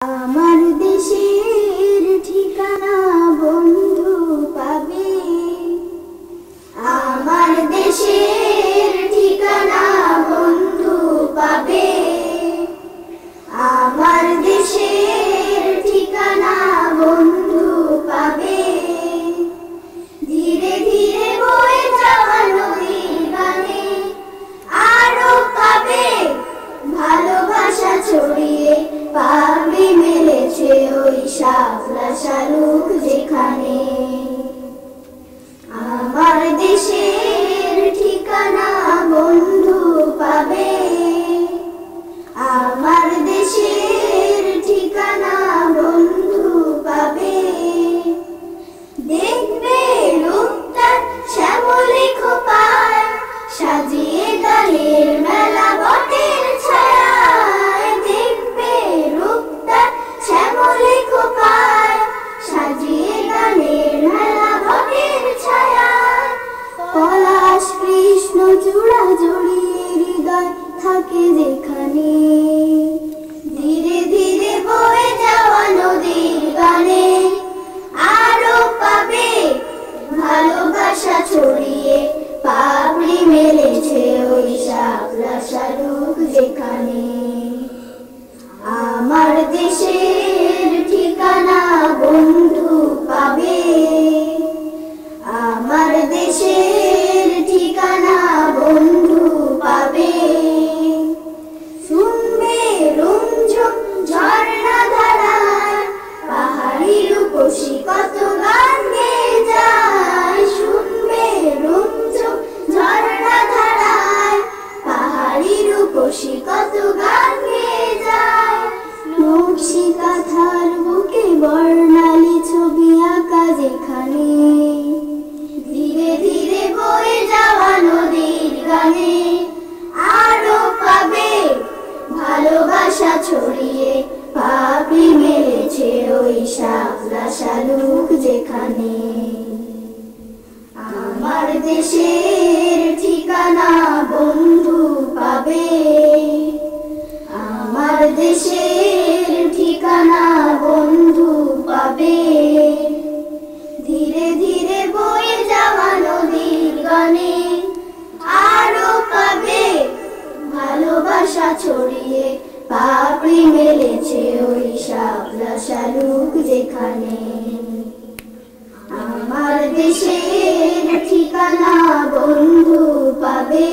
আমার দেশের ঠিকানা বন্ধু পাবে। আমার দেশের ঠিকানা বন্ধু পাবে। আমার দেশের ঠিকানা বন্ধু পাবে। ধীরে ধীরে বয়ে যাওয়া নদীর গানে আরও পাবে। ভালোবাসা ছড়িয়ে মেলেছে ওই শাপলা শালুক যেখানে আমার শাপলা শালুক যেখানে, আমার দেশের ঠিকানা বন্ধু পাবে। আমার দেশের ঠিকানা বন্ধু পাবে। ধীরে ধীরে বয়ে যাওয়া নদীর গানে আরও পাবে, ভালোবাসা ছড়িয়ে পাপড়ি মেলেছে ওই শাপলা শালুক যেখানে। আমার দেশের ঠিকানা বন্ধু পাবে।